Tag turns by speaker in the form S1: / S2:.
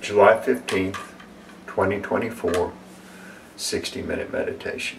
S1: July 15th, 2024, 60 minute meditation.